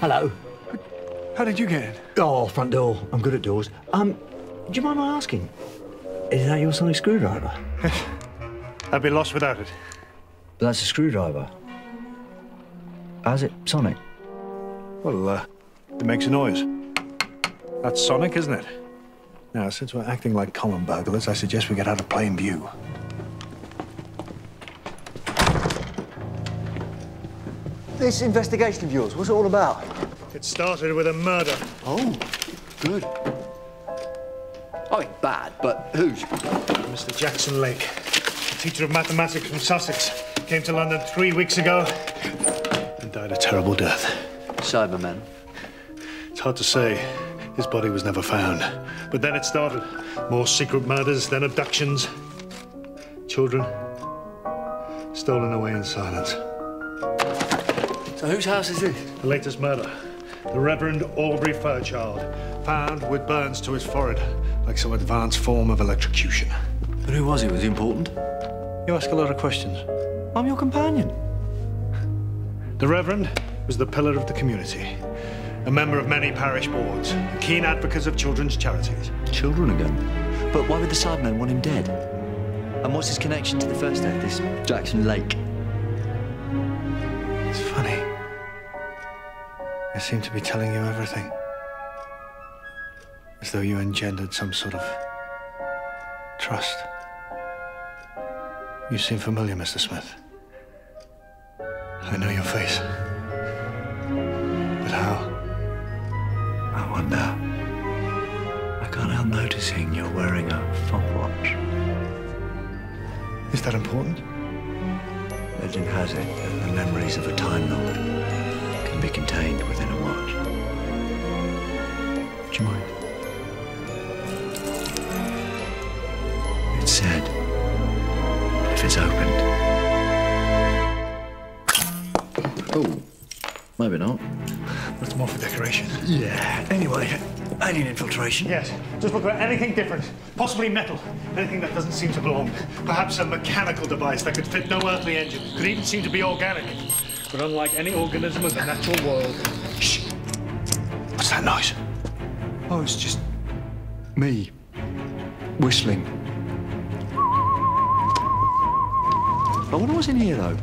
Hello. How did you get in? Oh, front door. I'm good at doors. Um, do you mind my asking? Is that your sonic screwdriver? I'd be lost without it. But that's a screwdriver. How's it sonic? Well, uh, it makes a noise. That's sonic, isn't it? Now, since we're acting like common burglars, I suggest we get out of plain view. This investigation of yours, what's it all about? It started with a murder. Oh, good. Oh, I mean, bad, but whose? Mr. Jackson Lake, a teacher of mathematics from Sussex, came to London three weeks ago and died a terrible death. Cybermen. It's hard to say. His body was never found. But then it started. More secret murders, then abductions. Children stolen away in silence. So whose house is this? The latest murder. The Reverend Aubrey Fairchild, found with burns to his forehead, like some advanced form of electrocution. But who was he? Was he important? You ask a lot of questions. I'm your companion. The Reverend was the pillar of the community, a member of many parish boards, a keen advocate of children's charities. Children again. But why would the Cybermen want him dead? And what's his connection to the first death, this Jackson Lake? It's funny. I seem to be telling you everything. As though you engendered some sort of trust. You seem familiar, Mr. Smith. I know your face. I wonder. I can't help noticing you're wearing a fob watch. Is that important? Legend has it that the memories of a Time Lord can be contained within a watch. Do you mind? It's said if it's opened. Oh, maybe not. That's more for decoration. Yeah. Anyway, alien infiltration. Yes. Just look for anything different. Possibly metal. Anything that doesn't seem to belong. Perhaps a mechanical device that could fit no earthly engine. Could even seem to be organic. But unlike any organism of the natural world. Shh. What's that noise? Oh, it's just me whistling. I wonder what's in here, though.